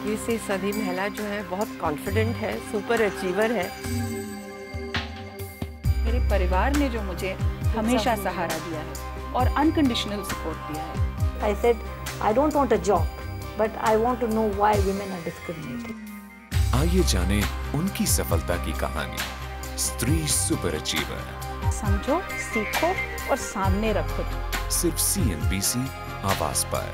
इक्कीसवीं सदी महिला जो है बहुत कॉन्फिडेंट है सुपर अचीवर है। मेरे परिवार ने जो मुझे हमेशा सहारा दिया है और अनकंडीशनल सपोर्ट दिया है। I said I don't want a job but I want to know why women are discriminated आइए जाने उनकी सफलता की कहानी। स्त्री सुपर अचीवर समझो सीखो और सामने रखो। सिर्फ़ सी एन बी सी आवाज़ पर।